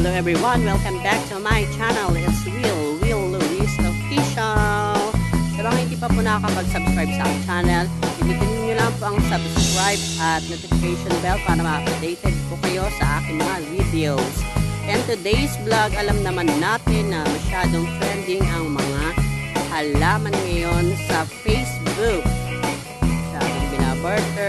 Hello everyone, welcome back to my channel. It's Real, Real Luis Official. Sa hindi pa po nakakapag-subscribe sa channel, ibitin niyo lang po ang subscribe at notification bell para ma-updated po kayo sa aking mga videos. And today's vlog, alam naman natin na masyadong trending ang mga halaman ngayon sa Facebook. Masyadong binabarter,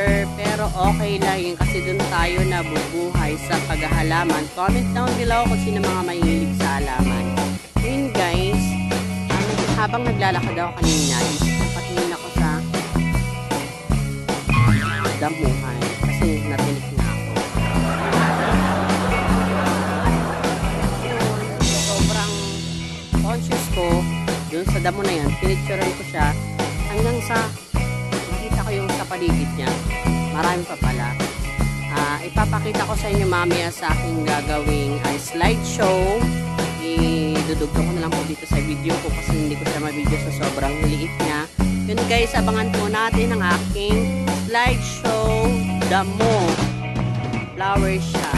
pero okay lang yun kasi dun tayo nabubuhay sa paghahalaman. Comment down below kung sino mga mahilig sa halaman. Yun guys, habang naglalakad ako kanina, patingin ako sa damuhan kasi natinig na ako. Yun, sobrang conscious ko dun sa damo na yan, pinicturean ko siya hanggang sa nakita ko yung sa paligid niya. Marami pa pala. Ah, ipapakita ko sa inyo mamaya sa aking gagawing uh, slideshow. Idudugtong ko na lang po dito sa video ko kasi hindi ko siya ma-video sa sobrang liit niya. Yun guys, abangan po natin ang aking slideshow Damo Flower Shop.